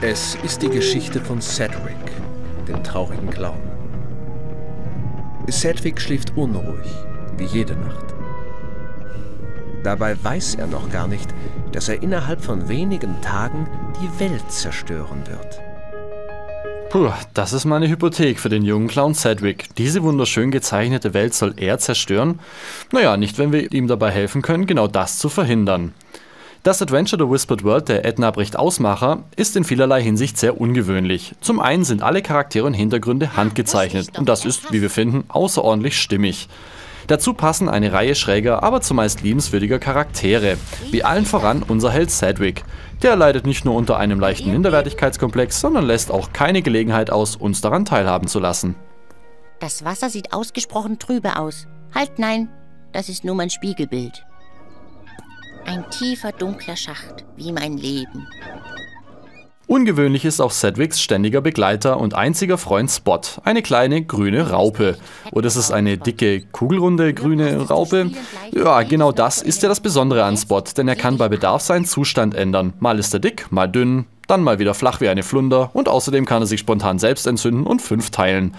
Es ist die Geschichte von Cedric, dem traurigen Clown. Cedric schläft unruhig, wie jede Nacht. Dabei weiß er noch gar nicht, dass er innerhalb von wenigen Tagen die Welt zerstören wird. Puh, das ist meine Hypothek für den jungen Clown Cedric. Diese wunderschön gezeichnete Welt soll er zerstören? Naja, nicht, wenn wir ihm dabei helfen können, genau das zu verhindern. Das Adventure The Whispered World der Edna Bricht Ausmacher ist in vielerlei Hinsicht sehr ungewöhnlich. Zum einen sind alle Charaktere und Hintergründe handgezeichnet und das ist, wie wir finden, außerordentlich stimmig. Dazu passen eine Reihe schräger, aber zumeist liebenswürdiger Charaktere, wie allen voran unser Held Cedric. Der leidet nicht nur unter einem leichten Minderwertigkeitskomplex, sondern lässt auch keine Gelegenheit aus, uns daran teilhaben zu lassen. Das Wasser sieht ausgesprochen trübe aus. Halt nein, das ist nur mein Spiegelbild. Ein tiefer, dunkler Schacht, wie mein Leben. Ungewöhnlich ist auch Cedrics ständiger Begleiter und einziger Freund Spot, eine kleine grüne Raupe. Oder ist es eine dicke, kugelrunde grüne Raupe? Ja, genau das ist ja das Besondere an Spot, denn er kann bei Bedarf seinen Zustand ändern. Mal ist er dick, mal dünn, dann mal wieder flach wie eine Flunder und außerdem kann er sich spontan selbst entzünden und fünf teilen.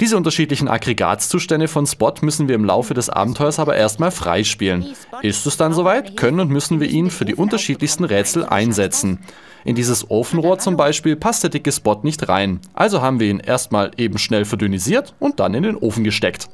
Diese unterschiedlichen Aggregatzustände von Spot müssen wir im Laufe des Abenteuers aber erstmal freispielen. Ist es dann soweit, können und müssen wir ihn für die unterschiedlichsten Rätsel einsetzen. In dieses Ofenrohr zum Beispiel passt der dicke Spot nicht rein, also haben wir ihn erstmal eben schnell verdünnisiert und dann in den Ofen gesteckt.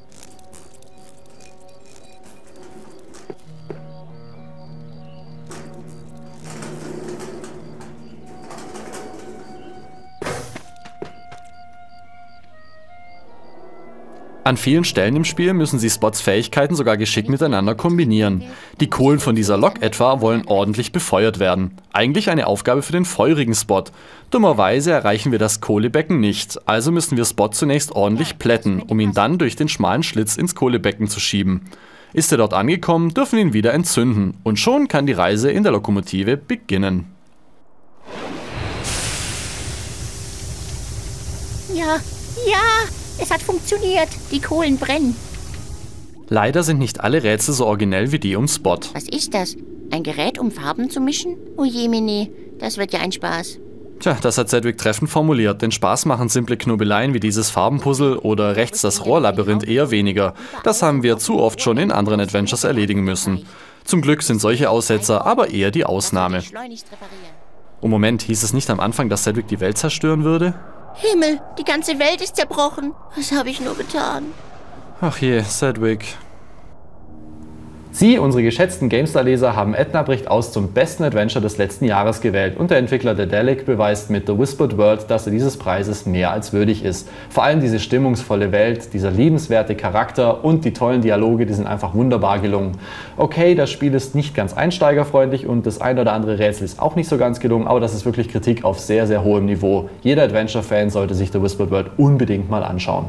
An vielen Stellen im Spiel müssen sie Spots Fähigkeiten sogar geschickt miteinander kombinieren. Die Kohlen von dieser Lok etwa wollen ordentlich befeuert werden. Eigentlich eine Aufgabe für den feurigen Spot. Dummerweise erreichen wir das Kohlebecken nicht, also müssen wir Spot zunächst ordentlich plätten, um ihn dann durch den schmalen Schlitz ins Kohlebecken zu schieben. Ist er dort angekommen, dürfen wir ihn wieder entzünden und schon kann die Reise in der Lokomotive beginnen. Ja, ja, es hat funktioniert. Die Kohlen brennen. Leider sind nicht alle Rätsel so originell wie die um Spot. Was ist das? Ein Gerät, um Farben zu mischen? Oh je, Mini, das wird ja ein Spaß. Tja, das hat Cedric treffend formuliert, denn Spaß machen simple Knobeleien wie dieses Farbenpuzzle oder rechts das Rohrlabyrinth eher weniger. Das haben wir zu oft schon in anderen Adventures erledigen müssen. Zum Glück sind solche Aussetzer aber eher die Ausnahme. Oh Moment, hieß es nicht am Anfang, dass Cedric die Welt zerstören würde? Himmel, die ganze Welt ist zerbrochen. Was habe ich nur getan? Ach je, Cedric. Sie, unsere geschätzten GameStar-Leser, haben Edna bricht aus zum besten Adventure des letzten Jahres gewählt und der Entwickler Dedelic beweist mit The Whispered World, dass er dieses Preises mehr als würdig ist. Vor allem diese stimmungsvolle Welt, dieser liebenswerte Charakter und die tollen Dialoge, die sind einfach wunderbar gelungen. Okay, das Spiel ist nicht ganz einsteigerfreundlich und das ein oder andere Rätsel ist auch nicht so ganz gelungen, aber das ist wirklich Kritik auf sehr, sehr hohem Niveau. Jeder Adventure-Fan sollte sich The Whispered World unbedingt mal anschauen.